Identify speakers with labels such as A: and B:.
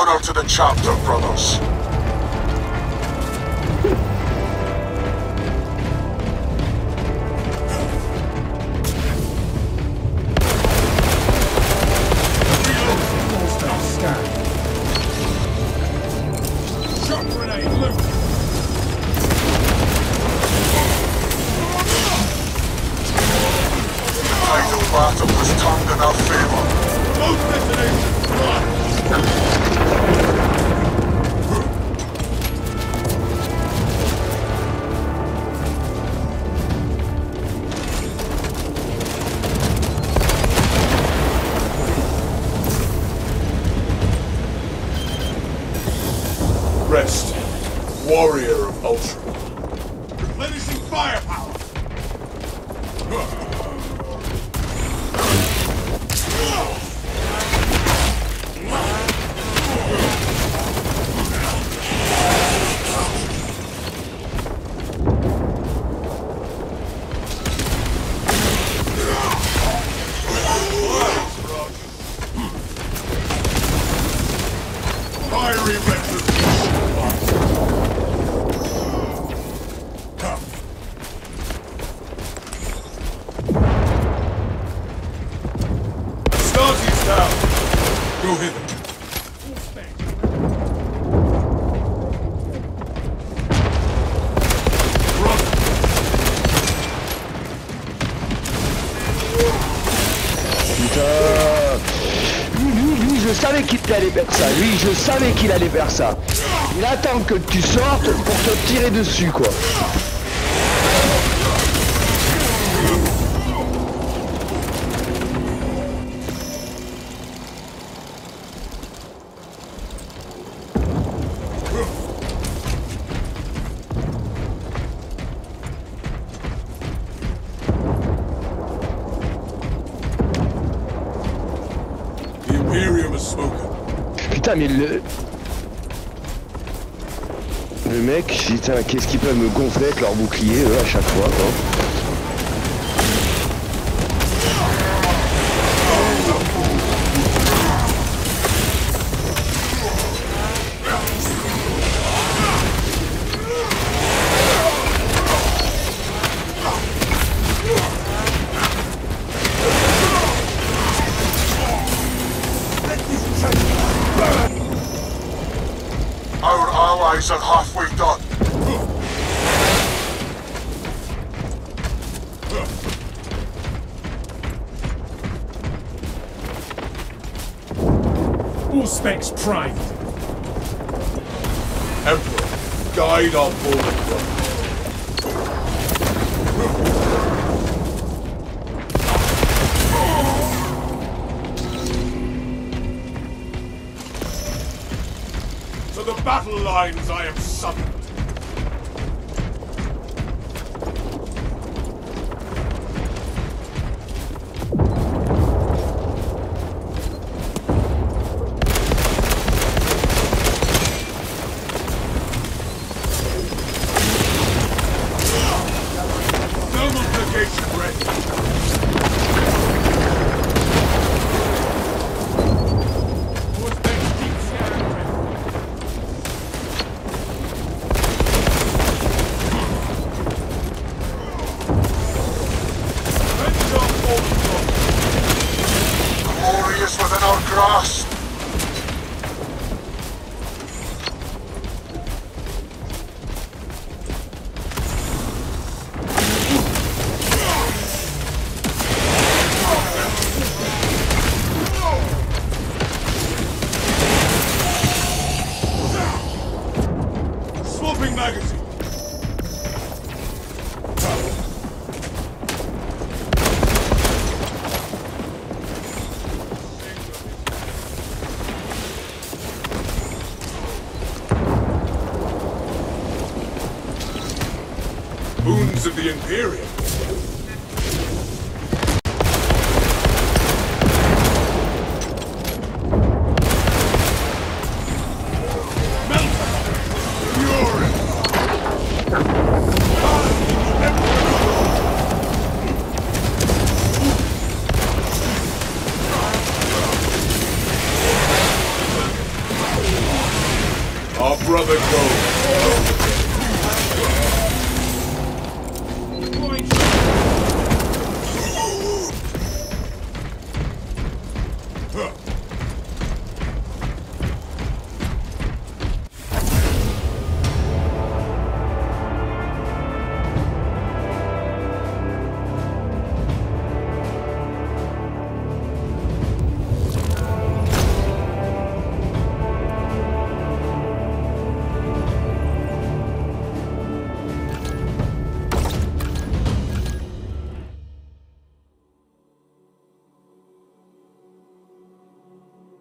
A: Honor to the chapter, brothers.
B: Shock grenade, loot!
A: Tide of battle was turned in our favor.
B: Both destinations, run!
C: Rest. Warrior of Ultra.
B: Replenishing firepower! Down! Go hither.
D: Je savais qu'il allait faire ça. Lui, je savais qu'il allait faire ça. Il attend que tu sortes pour te tirer dessus, quoi. Putain, mais le... Le mec, putain, qu'est-ce qu'ils peuvent me gonfler avec leur bouclier, eux, à chaque fois, quoi.
A: Our allies are halfway done.
B: All specs primed.
C: Emperor, guide our forward
B: the battle lines I have summoned. Our
A: grasp.
B: Magazine.
C: of the Imperium.
A: Our brother goes. Huh.